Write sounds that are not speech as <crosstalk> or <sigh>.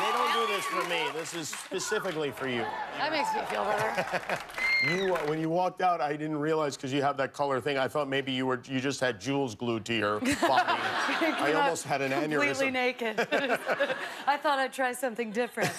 They don't do this for me. This is specifically for you. That makes me feel better. <laughs> You, uh, when you walked out, I didn't realize because you have that color thing. I thought maybe you were you just had jewels glued to your <laughs> body. I almost had an Completely naked. <laughs> I thought I'd try something different.